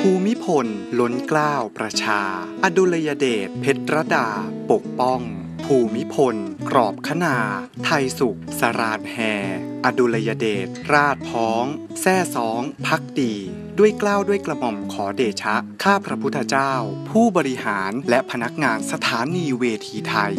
ภูมิพล ล้นเกล้าประชา อดุลยเดชเพชรดา ปกป้อง ภูมิพล กรอบขนา ไทยสุข สรานแฮ อดุลยเดชราชพ้อง แซ่สอง พักดี ด้วยเกล้าวด้วยกระหม่อมขอเดชะ ข้าพระพุทธเจ้า ผู้บริหารและพนักงานสถานีเวทีไทย